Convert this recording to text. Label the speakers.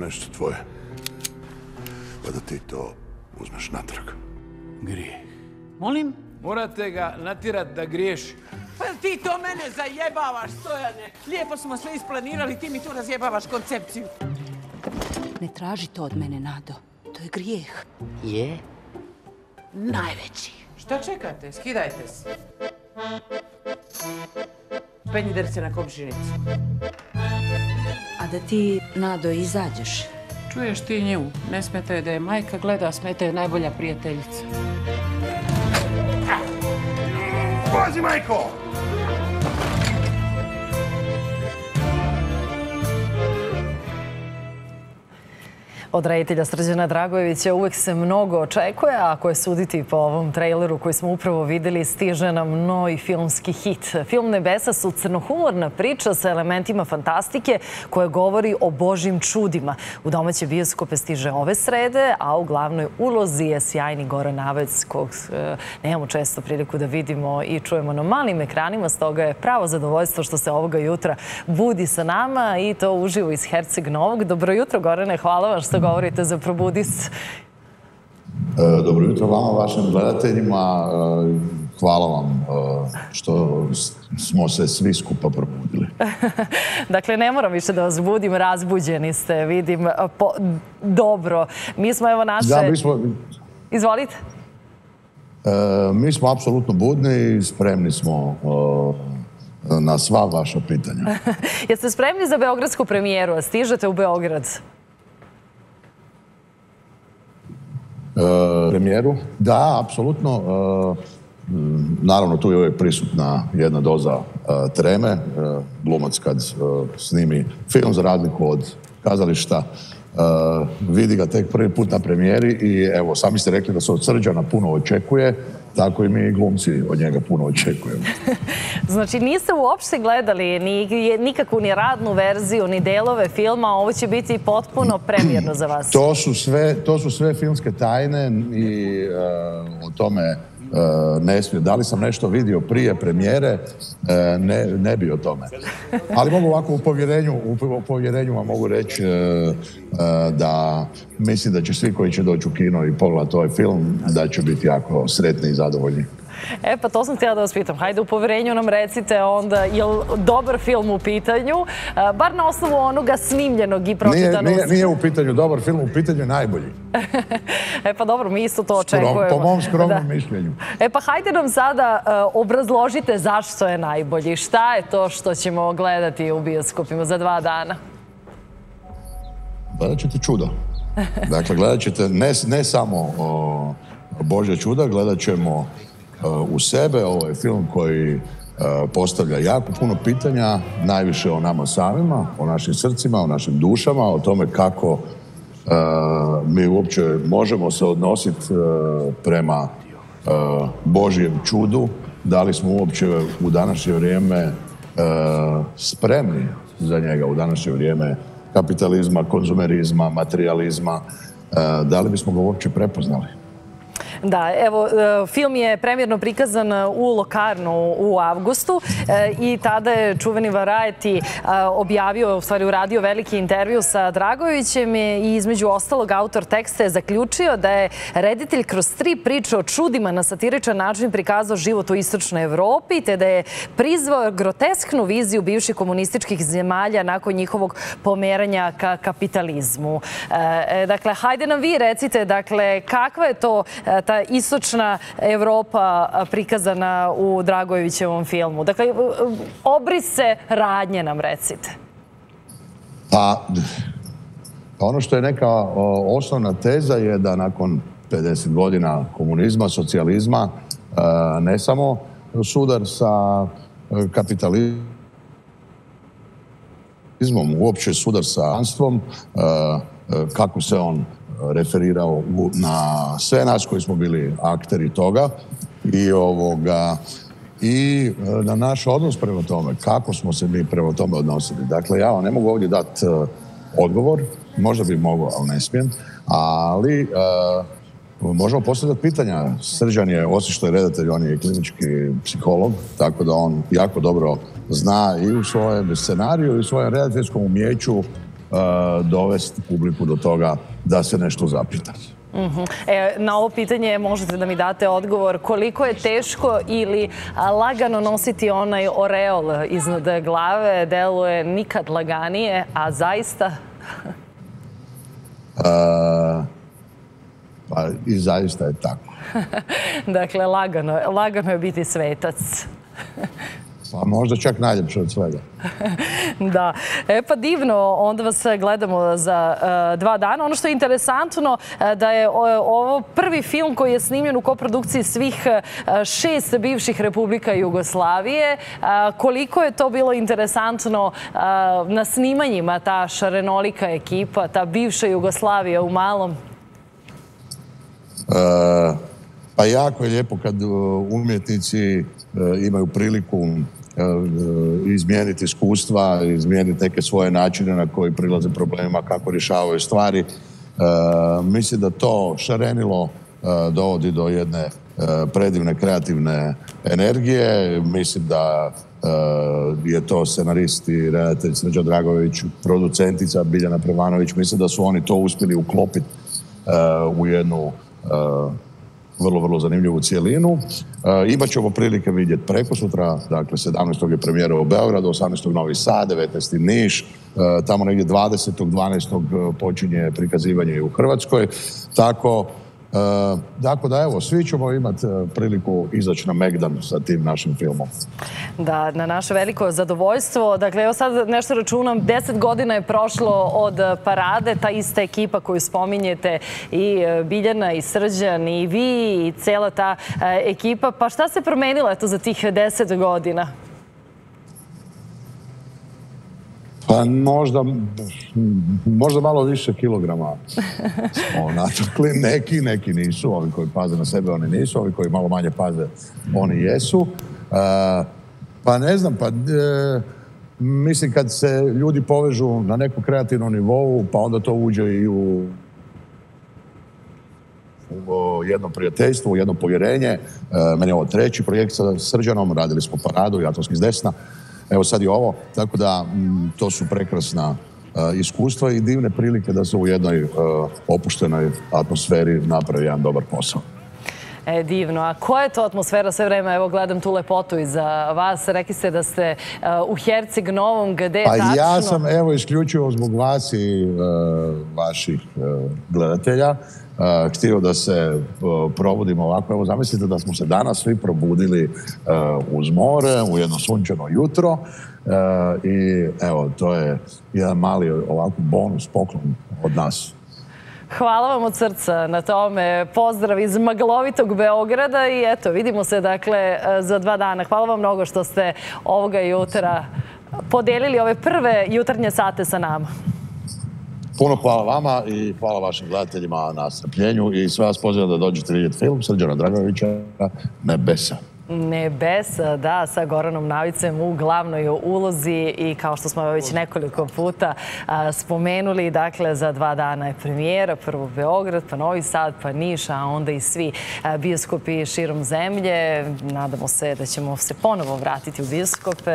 Speaker 1: nešto tvoje. Pa da ti to uzmeš natrag.
Speaker 2: Grijeh.
Speaker 3: Molim?
Speaker 2: Morate ga natjerat da griješi.
Speaker 3: Pa ti to mene zajebavaš, Stojane? Lijepo smo sve isplanirali, ti mi tu razjebavaš koncepciju.
Speaker 4: Ne traži to od mene, Nado. To je grijeh.
Speaker 3: Je?
Speaker 4: Najveći.
Speaker 3: Šta čekate? Skidajte se. Penji drce na komšinicu.
Speaker 4: A da ti, Nado, izađeš.
Speaker 3: Čuješ ti nju? Ne smeta joj da je majka gleda, smeta joj najbolja prijateljica.
Speaker 1: Pazi, majko!
Speaker 5: Od reditelja Srđana Dragojevića uvek se mnogo očekuje, a ako je suditi po ovom traileru koji smo upravo videli, stiže nam novi filmski hit. Film Nebesa su crnohumorna priča sa elementima fantastike koja govori o božim čudima. U domaće bioskope stiže ove srede, a u glavnoj ulozi je sjajni Goran Navec, kog e, nemamo često priliku da vidimo i čujemo na malim ekranima, stoga je pravo zadovoljstvo što se ovoga jutra budi sa nama i to uživo iz Herceg Novog. Dobro jutro, Gorane, hvala vam što govorite za Probudis.
Speaker 1: E, Dobro jutro vama, vašim gledateljima. E, Hvala vam e, što smo se svi skupa probudili.
Speaker 5: Dakle, ne moram više da vas budim, razbuđeni ste, vidim, po- dobro. Mi smo, evo, naše...
Speaker 1: Da, mi smo,
Speaker 5: Izvolite.
Speaker 1: e, mi smo apsolutno budni i spremni smo e, na sva vaša pitanja.
Speaker 5: Jeste spremni za beogradsku premijeru? a Stižete u Beograd?
Speaker 1: E, premijeru? Da, apsolutno. E, Naravno, tu je prisutna jedna doza e, treme. E, Glumac kad e, snimi film za razliku od kazališta, e, vidi ga tek prvi put na premijeri i evo, sami ste rekli da se od Srđana puno očekuje, tako i mi glumci od njega puno očekujemo.
Speaker 5: Znači, niste uopšte gledali ni, nikakvu ni radnu verziju, ni delove filma. Ovo će biti potpuno premijerno za vas.
Speaker 1: To su sve, to su sve filmske tajne i e, o tome ne smije. Da li sam nešto vidio prije premijere, e, ne, ne bi o tome. Ali mogu ovako u povjerenju, u, povjerenju vam mogu reći e, e, da mislim da će svi koji će doći u kino i pogledati ovaj film, da će biti jako sretni i zadovoljni.
Speaker 5: E, pa to sam htjela da vas pitam. Hajde, u poverenju nam recite onda, je li dobar film u pitanju? E, Bar na osnovu onoga snimljenog i
Speaker 1: Nije,
Speaker 5: pročitanog.
Speaker 1: nije, nije u pitanju dobar film, u pitanju najbolji.
Speaker 5: E, pa dobro, mi isto to
Speaker 1: Skrom-
Speaker 5: očekujemo.
Speaker 1: po mom skromnom mišljenju.
Speaker 5: E pa hajde nam sada e, obrazložite zašto je najbolji. Šta je to što ćemo gledati u bioskopima za dva dana?
Speaker 1: Gledat ćete čudo. Dakle, gledat ćete ne, ne samo o, Božja čuda, gledat ćemo u sebe. Ovo je film koji e, postavlja jako puno pitanja, najviše o nama samima, o našim srcima, o našim dušama, o tome kako e, mi uopće možemo se odnositi e, prema e, Božjem čudu, da li smo uopće u današnje vrijeme e, spremni za njega u današnje vrijeme kapitalizma, konzumerizma, materializma, e, da li bismo ga uopće prepoznali?
Speaker 5: Da, evo, e, film je premjerno prikazan u Lokarnu u avgustu e, i tada je čuveni Variety e, objavio, u stvari uradio veliki intervju sa Dragovićem i između ostalog autor teksta je zaključio da je reditelj kroz tri priče o čudima na satiričan način prikazao život u istočnoj Evropi te da je prizvao grotesknu viziju bivših komunističkih zemalja nakon njihovog pomeranja ka kapitalizmu. E, Dakle, hajde nam vi recite, dakle, kakva je to e, ta istočna Evropa prikazana u Dragojevićevom filmu? Dakle, obrise radnje nam recite.
Speaker 1: Pa, pa ono što je neka osnovna teza je da nakon 50 godina komunizma, socijalizma, e, ne samo sudar sa e, kapitalizmom, uopće sudar sa anstvom, e, kako se on referirao na sve nas koji smo bili akteri toga i ovoga i e, na naš odnos prema tome, kako smo se mi prema tome odnosili. Dakle, ja vam ne mogu ovdje dati odgovor, možda bi mogao, ali ne smijem, ali e, možemo postavljati pitanja. Srđan je, osim što je redatelj, on je klinički psiholog, tako da on jako dobro zna i u svojem scenariju i u svojem redateljskom umjeću dovesti publiku do toga da se nešto zapita.
Speaker 5: E, na ovo pitanje možete da mi date odgovor koliko je teško ili lagano nositi onaj oreol iznad glave, deluje nikad laganije, a zaista...
Speaker 1: E, pa i zaista je tako.
Speaker 5: dakle, lagano, lagano je biti svetac.
Speaker 1: Pa možda čak najljepše od svega.
Speaker 5: da. E pa divno, onda vas gledamo za uh, dva dana. Ono što je interesantno uh, da je ovo prvi film koji je snimljen u koprodukciji svih šest bivših republika Jugoslavije. Koliko je to bilo interesantno na snimanjima, ta šarenolika ekipa, ta bivša Jugoslavija u malom?
Speaker 1: Pa jako je lijepo kad umjetnici imaju priliku E, izmijeniti iskustva, izmijeniti neke svoje načine na koji prilaze problema, kako rješavaju stvari. E, mislim da to šarenilo e, dovodi do jedne predivne kreativne energije. Mislim da je to scenarist i redatelj Dragović, producentica Biljana Prevanović. Mislim da su oni to uspjeli uklopiti u jednu vrlo, vrlo zanimljivu cijelinu. E, imat ćemo prilike vidjeti preko sutra, dakle 17. je premijera u Beogradu, 18. Novi Sad, 19. Niš, e, tamo negdje 20. 12. počinje prikazivanje u Hrvatskoj. Tako Dakle, da evo, svi ćemo imati e, priliku izaći na Megdan sa tim našim filmom.
Speaker 5: Da, na naše veliko zadovoljstvo. Dakle, evo sad nešto računam, deset godina je prošlo od parade, ta ista ekipa koju spominjete i e, Biljana i Srđan i vi i cela ta ekipa. Pa šta se promenilo za tih deset godina?
Speaker 1: Pa možda, možda malo više kilograma smo natukli. Neki, neki nisu. Ovi koji paze na sebe, oni nisu. Ovi koji malo manje paze, oni jesu. E, pa ne znam, pa... E, mislim kad se ljudi povežu na neku kreativnom nivou, pa onda to uđe i u u jedno prijateljstvo, u jedno povjerenje. E, meni je ovo treći projekt sa Srđanom, radili smo paradu, Jatovski s desna. Evo sad je ovo, tako da mm, to su prekrasna e, iskustva i divne prilike da se u jednoj e, opuštenoj atmosferi napravi jedan dobar posao.
Speaker 5: E, divno. A koja je to atmosfera sve vreme? Evo, gledam tu lepotu iza vas. Rekli ste da ste uh, u Herceg Novom, gde je
Speaker 1: pa
Speaker 5: tačno...
Speaker 1: ja sam, evo, isključivo zbog vas i uh, vaših uh, gledatelja, htio da se probudimo ovako. Evo, zamislite da smo se danas svi probudili uz more, u jedno sunčano jutro i evo, to je jedan mali ovako bonus poklon od nas.
Speaker 5: Hvala vam od srca na tome. Pozdrav iz maglovitog Beograda i eto, vidimo se dakle za dva dana. Hvala vam mnogo što ste ovoga jutra podelili ove prve jutarnje sate sa nama.
Speaker 1: Puno hvala vama i hvala vašim gledateljima na strpljenju i sve vas pozivam da dođete vidjeti film Srđana Dragovića Nebesa.
Speaker 5: Nebesa, da, sa Goranom Navicem u glavnoj ulozi i kao što smo već nekoliko puta spomenuli, dakle, za dva dana je premijera, prvo Beograd, pa Novi Sad, pa Niš, a onda i svi bioskopi širom zemlje. Nadamo se da ćemo se ponovo vratiti u bioskope.